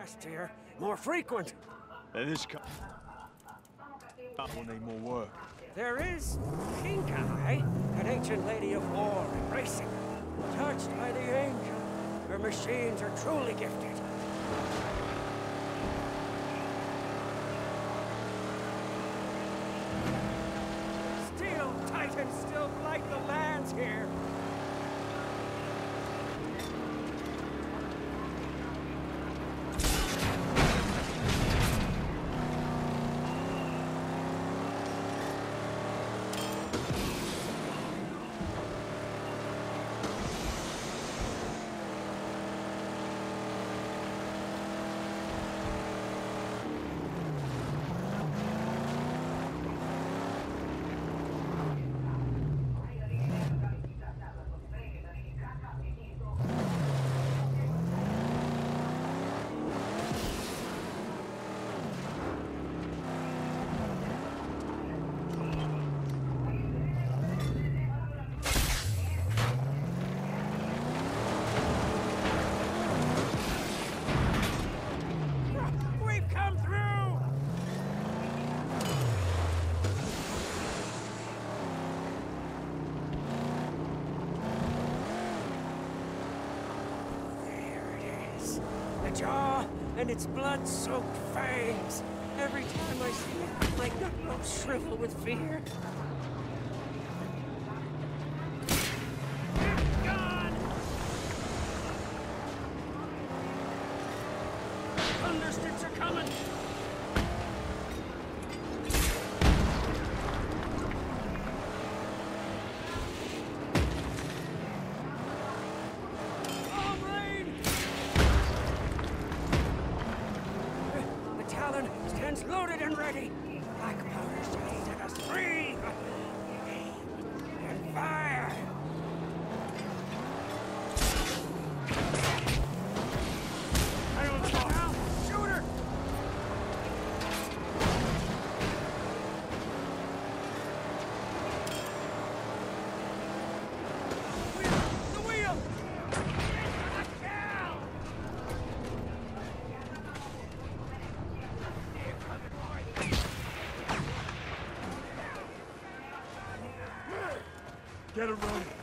last year, more frequent. And this co- will need more work. There is Pink Eye, an ancient lady of war and racing. Touched by the angel, her machines are truly gifted. Steel Titans still blight the lands here. We've come through! There it is. The jaw and its blood-soaked fangs. Every time I see it, my knuckles shrivel with fear. Thundersticks are coming! Loaded Get him running.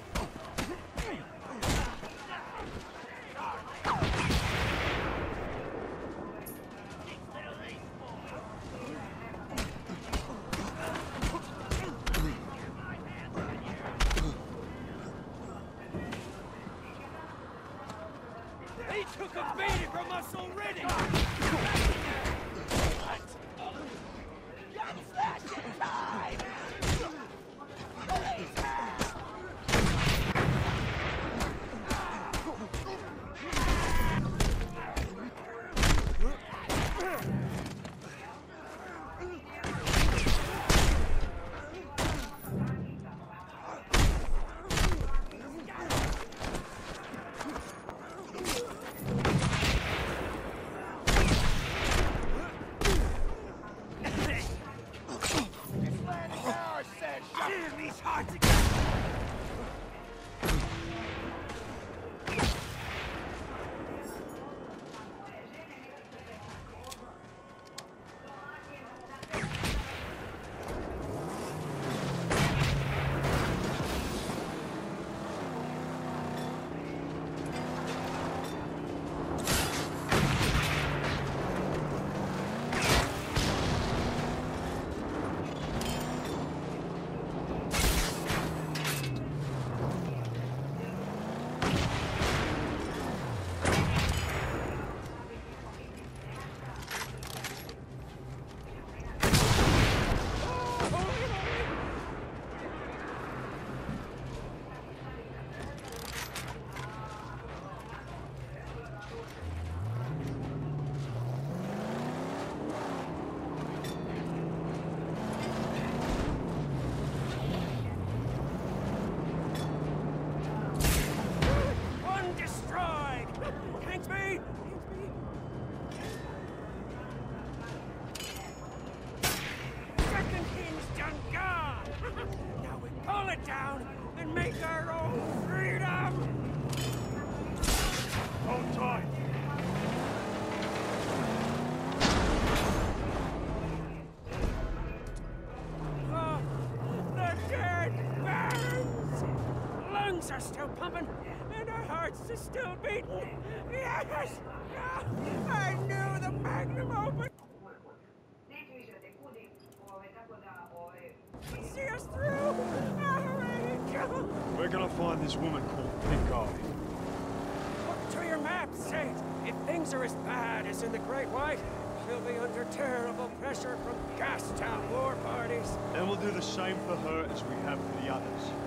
Are still pumping, and our hearts are still beating. Yes! I knew the magnum opus would see us through. We're gonna find this woman called Pink Eye. Look to your map, Saint. If things are as bad as in the Great White, she'll be under terrible pressure from Gastown war parties. And we'll do the same for her as we have for the others.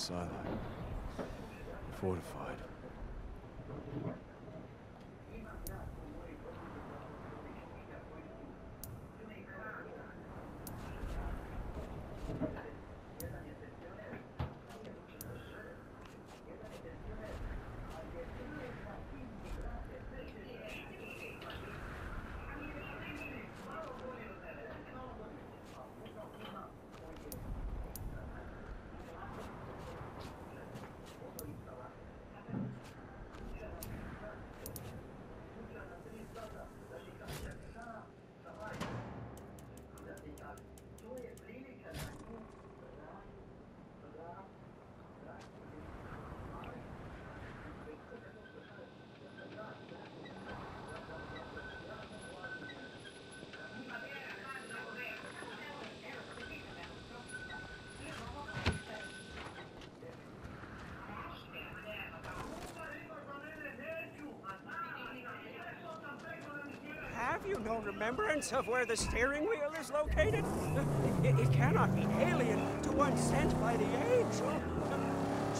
Silo. Fortified. Have you no remembrance of where the steering wheel is located? It, it cannot be alien to one sent by the angel.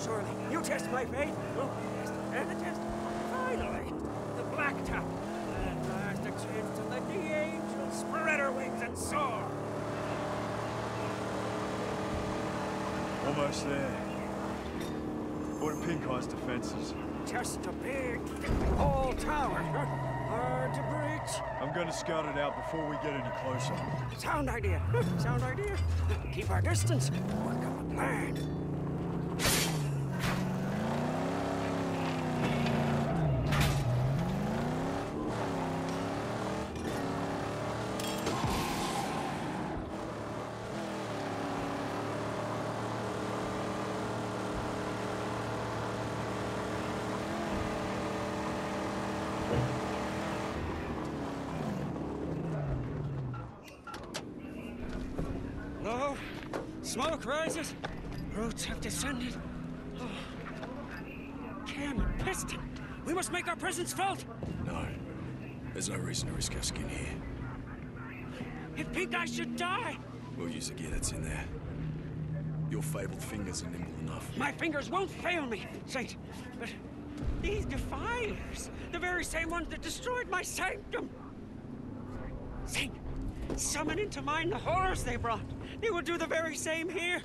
Surely, you test my faith. Oh, test and the test. Finally, the blacktop. At last, a chance to let the angel spread her wings and soar. Almost there. What are Pink Eye's defenses? Just a big, old tower. Hard I'm gonna scout it out before we get any closer. Sound idea. Sound idea. Keep our distance. Work up a plan. Have descended. Oh. Cam and Piston, we must make our presence felt. No. There's no reason to risk our skin here. If Pink Eye should die, We'll use the gear that's in there. Your fabled fingers are nimble enough. my fingers won't fail me, Saint. But these defilers, the very same ones that destroyed my sanctum. Saint, summon into mind the horrors they brought. They will do the very same here,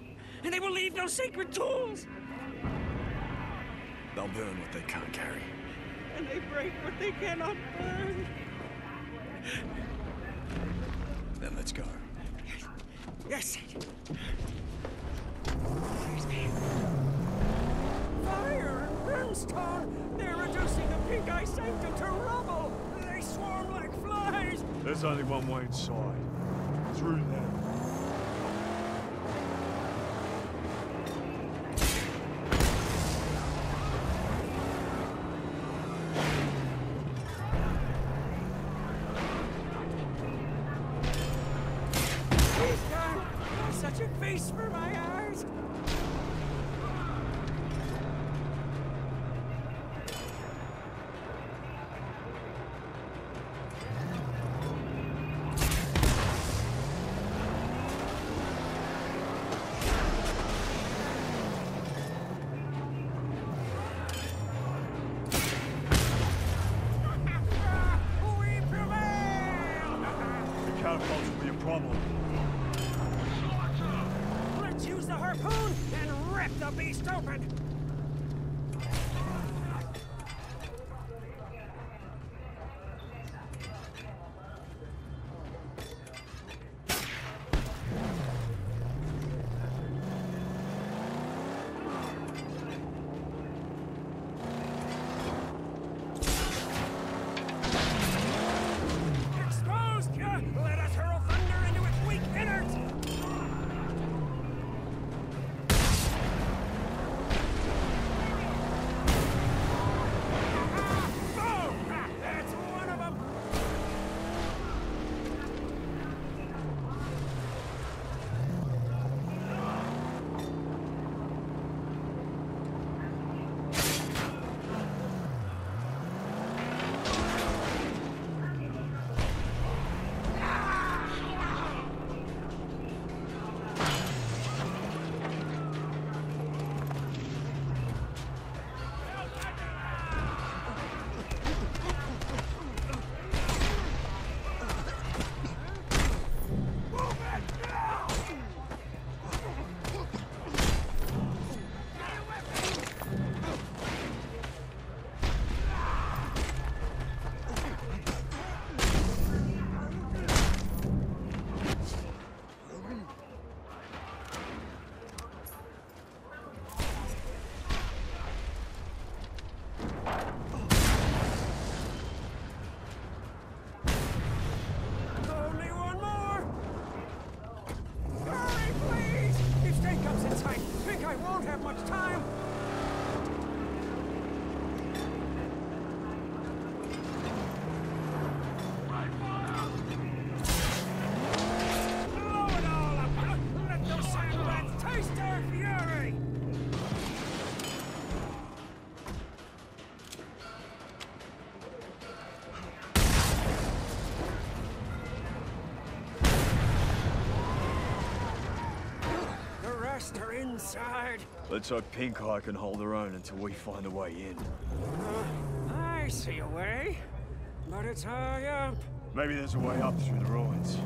and they will leave no sacred tools. They'll burn what they can't carry. and they break what they cannot burn. Then let's go. Yes, Saint. There's. Fire and brimstone! They're reducing the pink eye sanctum to rubble! They swarm like flies! There's only one way inside. Through there. Rest are. Let's hope Pink Eye can hold her own until we find a way in. Uh, I see a way, but it's high up. Maybe there's a way up through the ruins.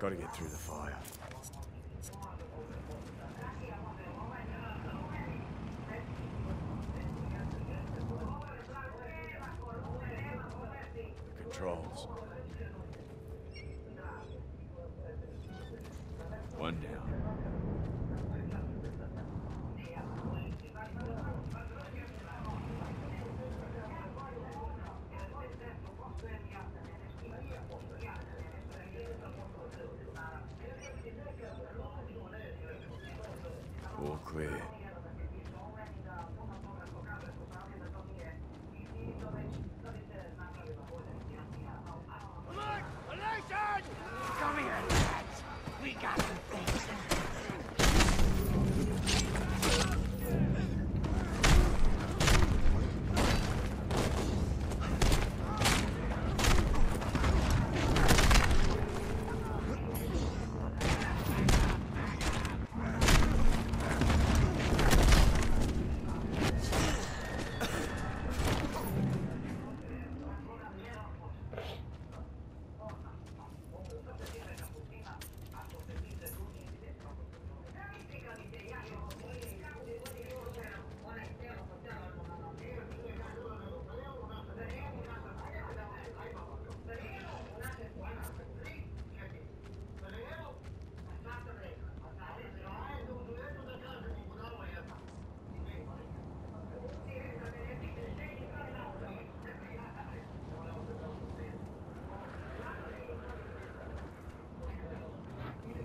Gotta get through the fire. The controls. One down. All clear. Come here, lads. We got some things.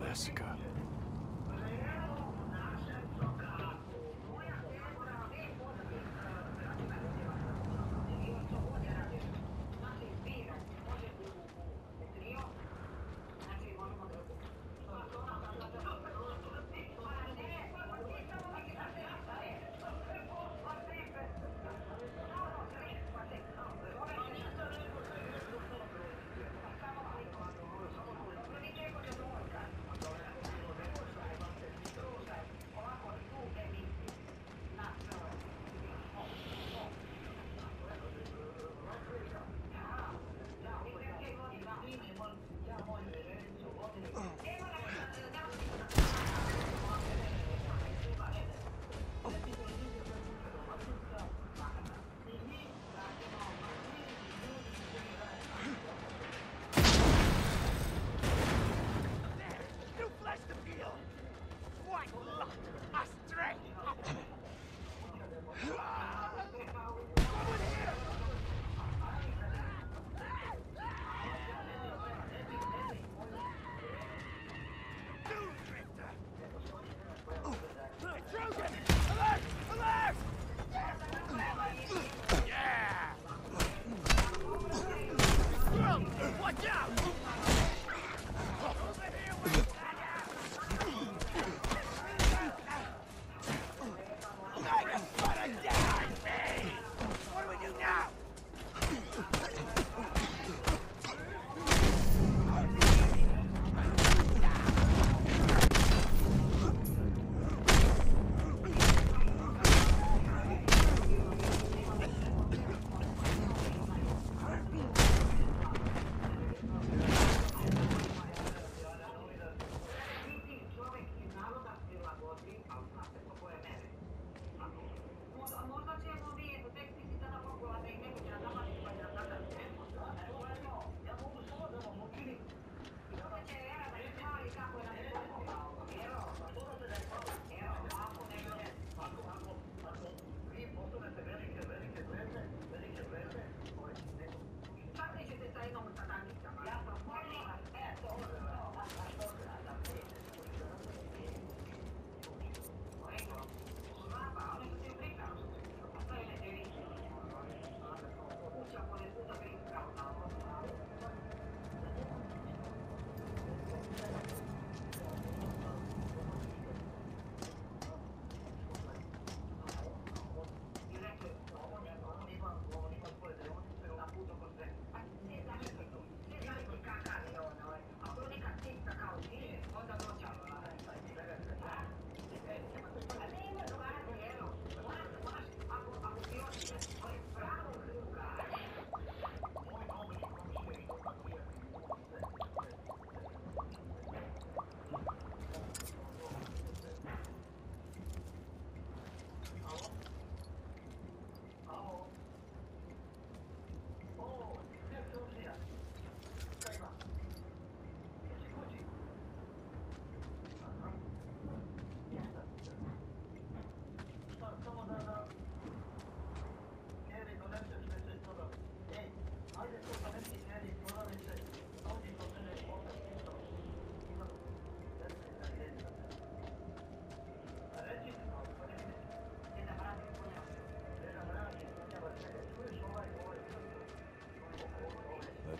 Massacre.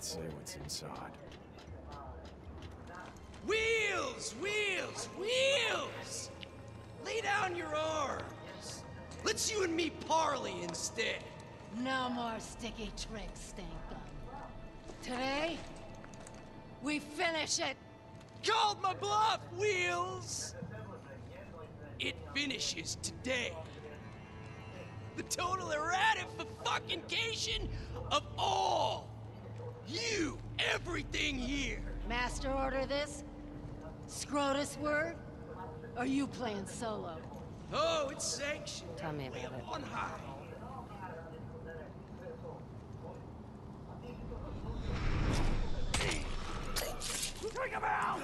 Let's see what's inside. Wheels! Wheels! Wheels! Lay down your arms. Let's you and me parley instead. No more sticky tricks, Stank Gum. Today, we finish it. Called my bluff, Wheels! It finishes today. The total erratification of all! Master order this? Scrotus word? Or you playing solo? Oh, it's sanctioned. Tell me about it. on high. Ring a bell!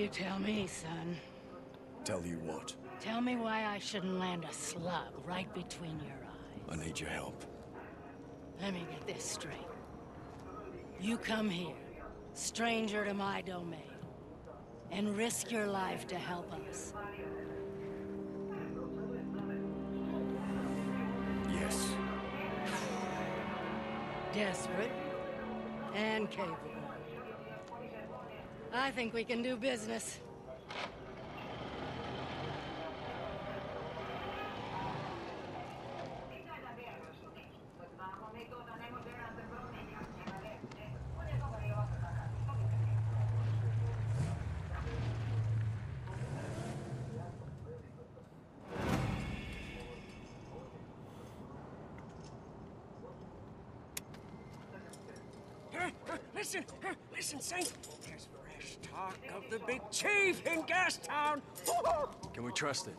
You tell me, son. Tell you what, Tell me why I shouldn't land a slug right between your eyes. I need your help. Let me get this straight. You come here, stranger to my domain, and risk your life to help us. Yes. Desperate and capable. I think we can do business. Listen, listen, Saint. There's fresh talk of the big chief in Gastown. Can we trust it?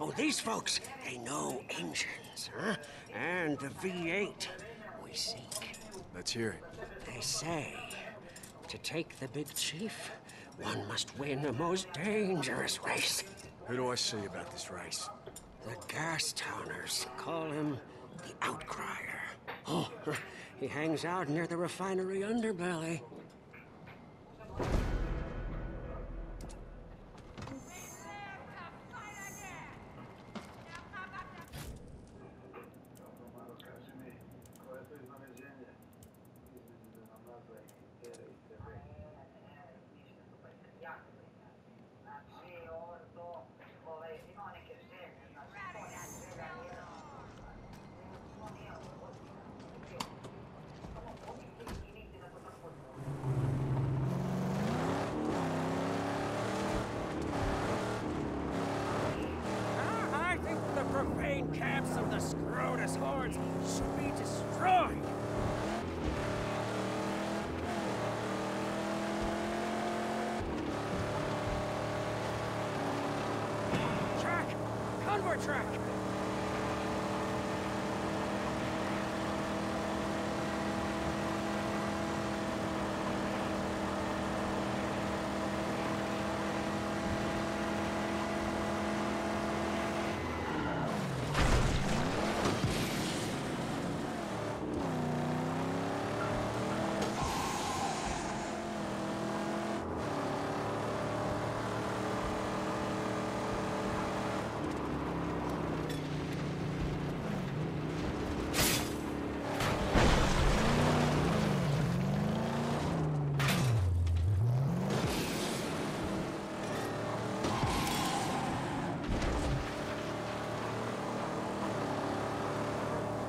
Oh, these folks, they know engines, huh? And the V8 we seek. Let's hear it. They say to take the big chief, one must win a most dangerous race. Who do I see about this race? The Gastowners call him the Outcrier. Oh, he hangs out near the refinery underbelly. Ah, I think the profane camps of the Scrotus hordes should be destroyed. sewer track!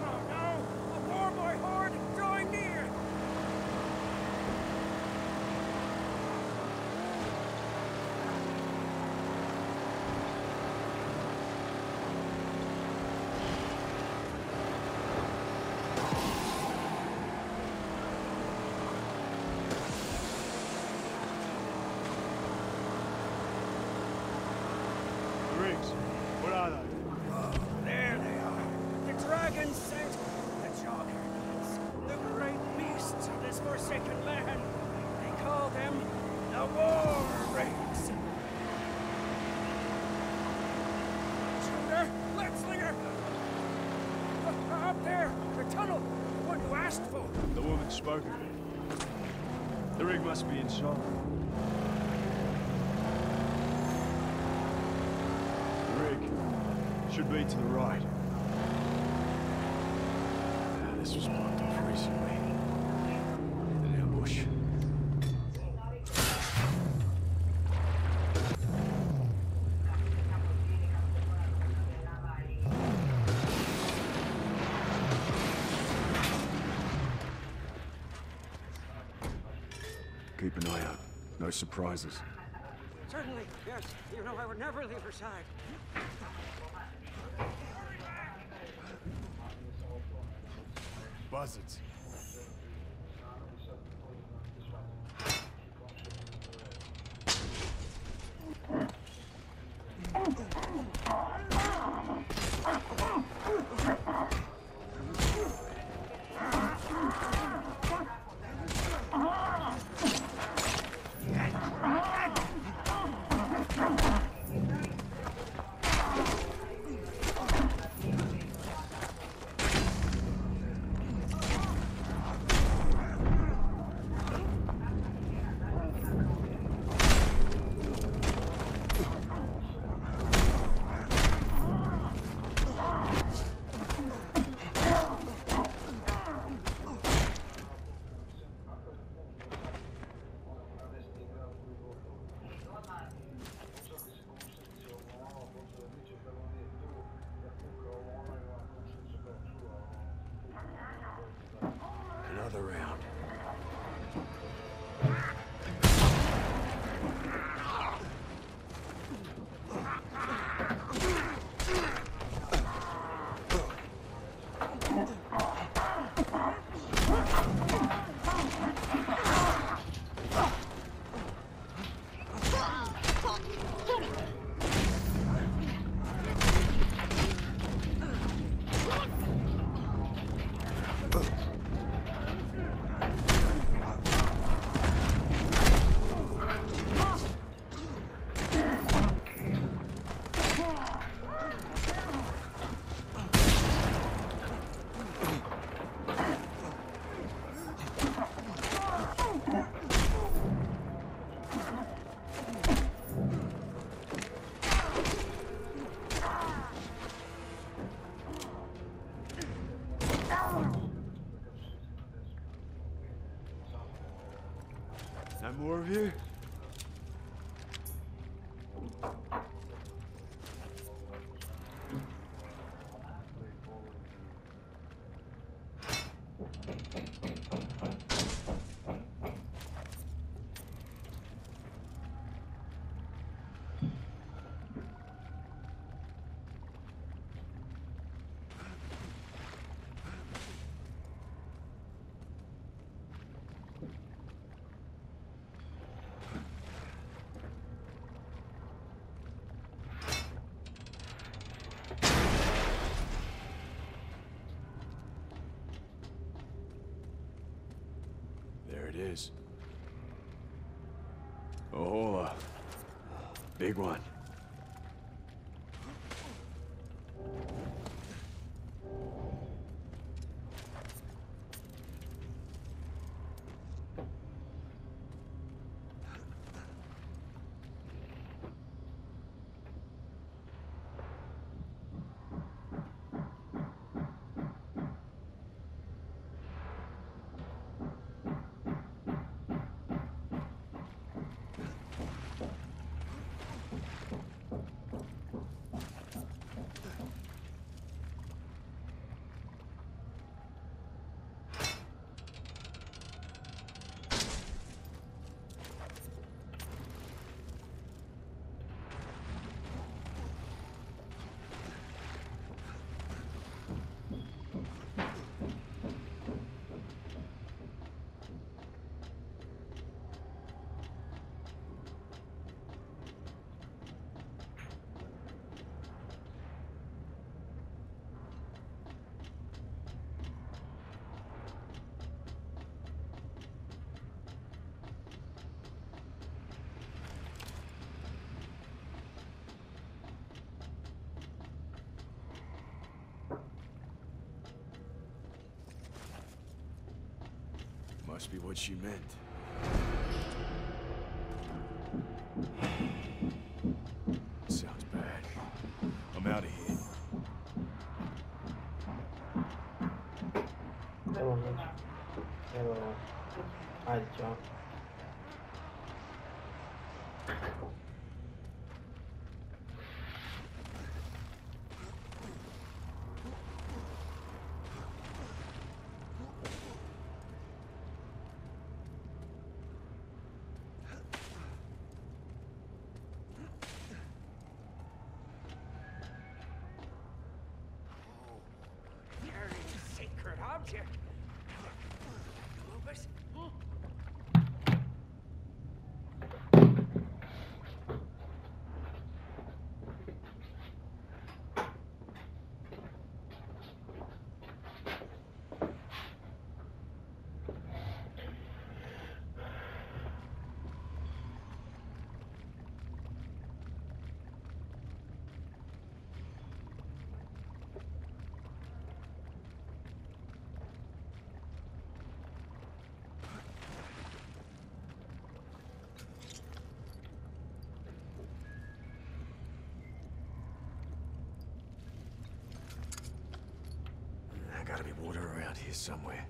Oh no! A war boy horde drawing near! Riggs, what are they? There they are. The dragon sent the Joggers, the great beasts of this forsaken land. They call them the War Wraiths. Shooter, Letzlinger! Uh, up there, the tunnel, the one you asked for. The woman spoke of it. The rig must be in inside. The rig should be to the right. This was blocked off recently. An ambush. Keep an eye out. No surprises. Certainly, yes. You know I would never leave her side. Buzzards. More of you? Is. A. Big one. Must be what she meant. Sounds bad. I'm out of here. Eyvallah. Hadi can. Very sacred object. Lupus? There gotta be water around here somewhere.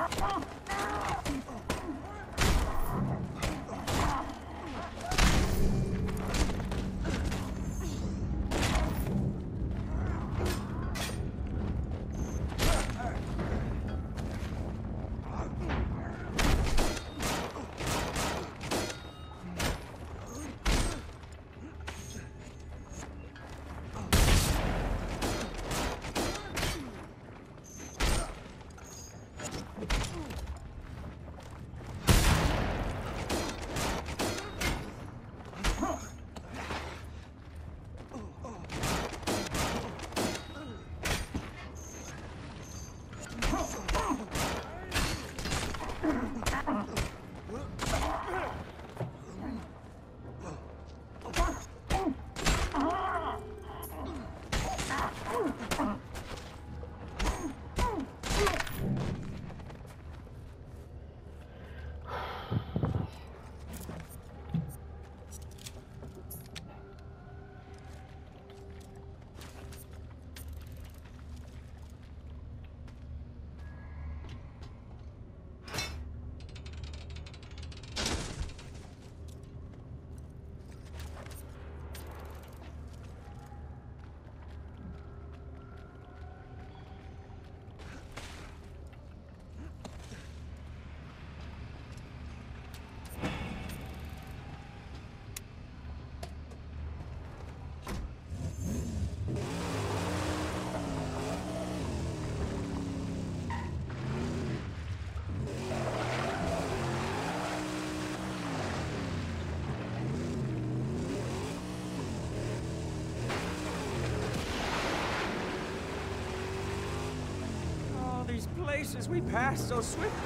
Ah, ah. Places we passed so swiftly.